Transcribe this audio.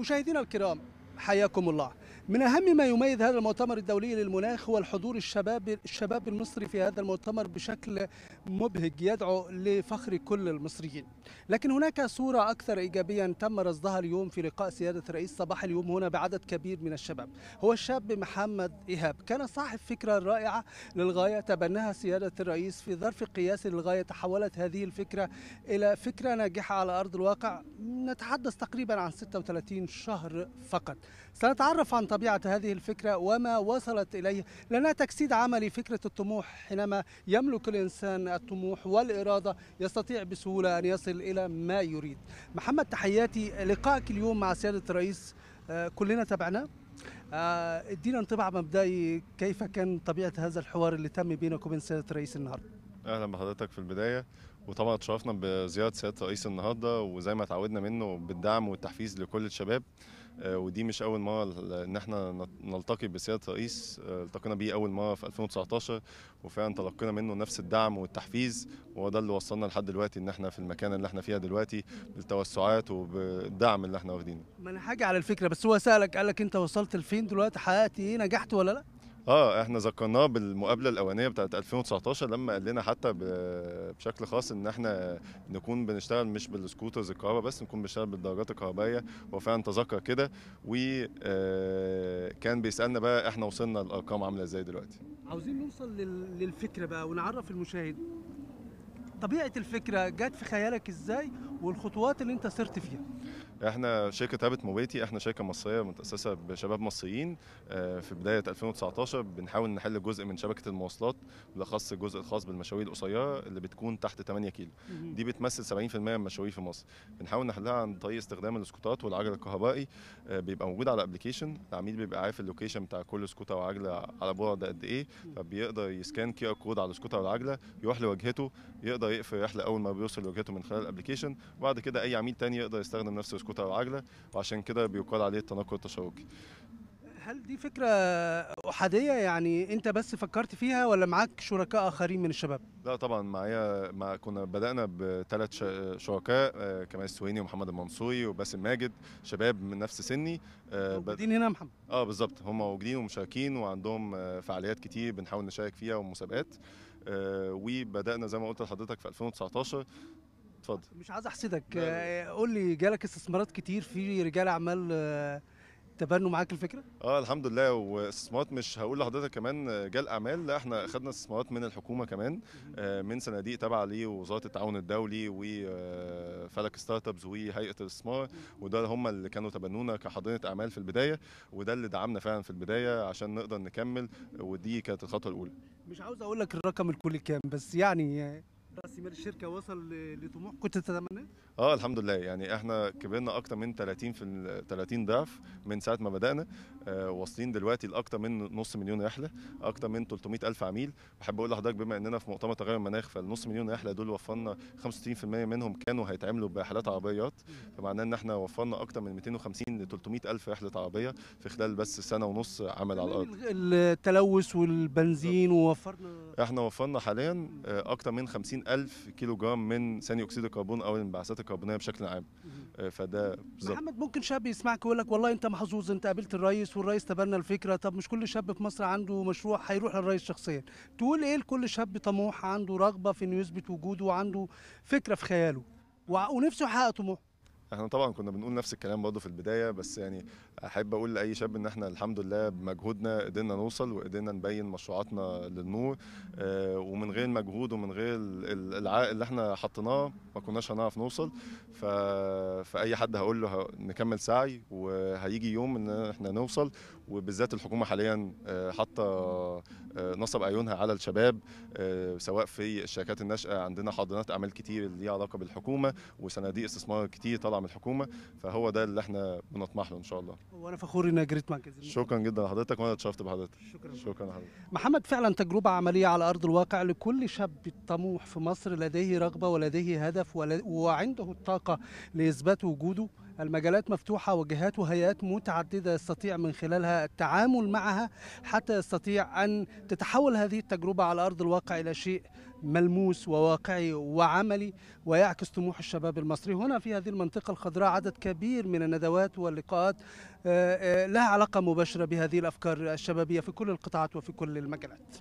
مشاهدينا الكرام حياكم الله. من أهم ما يميز هذا المؤتمر الدولي للمناخ هو الحضور الشباب الشباب المصري في هذا المؤتمر بشكل مبهج يدعو لفخر كل المصريين. لكن هناك صورة أكثر إيجابية تم رصدها اليوم في لقاء سيادة الرئيس صباح اليوم هنا بعدد كبير من الشباب. هو الشاب محمد إيهاب. كان صاحب فكرة رائعة للغاية تبناها سيادة الرئيس في ظرف قياسي للغاية تحولت هذه الفكرة إلى فكرة ناجحة على أرض الواقع. نتحدث تقريبا عن 36 شهر فقط. سنتعرف عن طبيعة هذه الفكرة وما وصلت إليه. لأنها تجسيد عملي فكرة الطموح. حينما يملك الإنسان الطموح والإرادة يستطيع بسهولة أن يصل إلى ما يريد. محمد تحياتي. لقائك اليوم مع سيادة الرئيس آه، كلنا تابعناه آه، ادينا انطباع مبدئي كيف كان طبيعة هذا الحوار اللي تم بينك وبين سيادة الرئيس النهارده؟ أهلا بحضرتك في البداية. وطبعا اتشرفنا بزياره سيادة الرئيس النهارده وزي ما اتعودنا منه بالدعم والتحفيز لكل الشباب. ودي مش أول مرة إن إحنا نلتقي بسيادة الرئيس. آه، التقينا بيه أول مرة في 2019 وفعلا تلقينا منه نفس الدعم والتحفيز وهو ده اللي وصلنا لحد دلوقتي إن إحنا في المكان اللي إحنا فيها دلوقتي بالتوسعات وبالدعم اللي إحنا واخدينه. ما أنا حاجة على الفكرة بس هو سألك قال لك أنت وصلت لفين دلوقتي؟ حققت إيه؟ نجحت ولا لأ؟ آه إحنا ذكرناه بالمقابلة الأولانية بتاعت 2019 لما قال لنا حتى بشكل خاص إن إحنا نكون بنشتغل مش بالسكوترز الكهرباء بس نكون بنشتغل بالدراجات الكهربائية. هو فعلا تذكر كده. وكان بيسألنا بقى إحنا وصلنا الارقام عاملة إزاي دلوقتي. عاوزين نوصل لل- للفكرة بقى ونعرف المشاهد. طبيعة الفكرة جت في خيالك إزاي والخطوات اللي انت سرت فيها. إحنا شركة هابت موبيتي إحنا شركة مصرية متأسسة بشباب مصريين. آه، في بداية 2019 بنحاول نحل جزء من شبكة المواصلات بالأخص الجزء الخاص بالمشاوير القصيرة اللي بتكون تحت 8 كيلو. دي بتمثل 70% من المشاوير في مصر. بنحاول نحلها عن طريق استخدام السكوترات والعجل الكهربائي. آه، بيبقى موجود على application العميل بيبقى عارف ال location بتاع كل سكوتر وعجلة على بعد قد إيه. فبيقدر ي scan QR code على السكوتر والعجلة يروح لوجهته يقدر يقفل الرحله أول ما بيوصل لوجهته من خلال ال application وبعد كده أي عميل تاني يقدر يستخدم نفس السكوتر والعجلة وعشان كده بيقال عليه التنقل التشاركي هل دي فكرة أحادية يعني أنت بس فكرت فيها ولا معاك شركاء آخرين من الشباب؟ لا طبعا معايا مع كنا بدأنا بثلاث شركاء آه، كمال السويني ومحمد المنصوري وباسم ماجد شباب من نفس سني آه، موجودين هنا محمد آه بالظبط هم موجودين ومشاركين وعندهم آه، فعاليات كتير بنحاول نشارك فيها ومسابقات وبدأنا زي ما قلت لحضرتك في 2019 اتفضل. مش عايز أحسدك. آه، قول لي جالك استثمارات كتير في رجال أعمال آه، تبنوا معاك الفكرة؟ آه الحمد لله. واستثمارات مش هقول لحضرتك كمان جال أعمال لا إحنا أخدنا استثمارات من الحكومة كمان آه، من صناديق تابعة لوزاره التعاون الدولي وفلك ستارت ابس وهيئة الاستثمار وده هم اللي كانوا تبنونا كحاضنه أعمال في البداية وده اللي دعمنا فعلا في البداية عشان نقدر نكمل ودي كانت الخطوة الأولى. مش عاوز أقول لك الرقم الكلي كام بس يعني راس مال الشركة وصل لطموح كنت تتمناه؟ آه الحمد لله. يعني إحنا كبرنا أكتر من 30 في ال- 30 ضعف من ساعة ما بدأنا. آه واصلين دلوقتي لأكتر من نص مليون رحلة أكتر من 300 ألف عميل. بحب أقول لحضرتك بما إننا في مؤتمر تغير المناخ فالنص مليون رحلة دول وفرنا 65% منهم كانوا هيتعملوا برحلات عربيات. فمعناه إن إحنا وفرنا أكتر من 250 ل 300 ألف رحلة عربية في خلال بس سنة ونص عمل على الأرض. التلوث والبنزين ووفرنا إحنا وفرنا حاليا آه، أكتر من 50 ألف كيلو جرام من ثاني أكسيد الكربون أو الانبعاثات الكربونية بشكل عام. آه، فده بالظبط. محمد ممكن شاب يسمعك ويقول لك والله أنت محظوظ أنت قابلت الرئيس والرئيس تبنى الفكرة. طب مش كل شاب في مصر عنده مشروع هيروح للرئيس شخصيا؟ تقول إيه لكل شاب طموح عنده رغبة في إنه يثبت وجوده وعنده فكرة في خياله ونفسه يحقق طموحه؟ إحنا طبعا كنا بنقول نفس الكلام برضه في البداية بس يعني أحب أقول لأي شاب إن إحنا الحمد لله بمجهودنا قدرنا نوصل وقدرنا نبين مشروعاتنا للنور آه، ومن غير المجهود ومن غير ال- ال- العائق اللي إحنا حطيناه ما كناش هنعرف نوصل. ف... فأي حد هقول له نكمل سعي وهيجي يوم إن إحنا نوصل وبالذات الحكومة حاليا آه، حاطة آه، نصب عيونها على الشباب آه، سواء في الشركات الناشئة. عندنا حاضنات أعمال كتير اللي ليها علاقة بالحكومة وصناديق استثمار كتير طالعة من الحكومة. فهو ده اللي إحنا بنطمح له إن شاء الله. وأنا فخور اني جريت معاك. شكرا جدا لحضرتك وأنا اتشرفت بحضرتك. شكرا. شكرا لحضرتك. محمد فعلا تجربة عملية على أرض الواقع لكل شاب طموح في مصر لديه رغبة ولديه هدف وعنده الطاقة لإثبات وجوده. المجالات مفتوحة وجهات وهيئات متعددة يستطيع من خلالها التعامل معها حتى يستطيع أن تتحول هذه التجربة على أرض الواقع إلى شيء ملموس وواقعي وعملي ويعكس طموح الشباب المصري. هنا في هذه المنطقة الخضراء عدد كبير من الندوات واللقاءات آه، آه، لها علاقة مباشرة بهذه الأفكار الشبابية في كل القطاعات وفي كل المجالات.